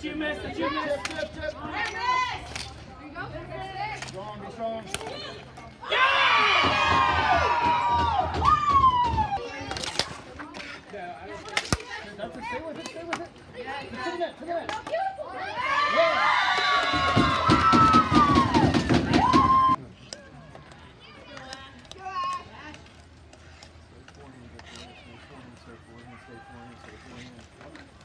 that you missed, that you missed. Chip, chip, chip. There Strong, be strong. Yeah! That's it, stay with it, stay with it. Yeah, yeah. Look at that, look at that. Beautiful. Yeah. Stay for him, stay for him, stay for him.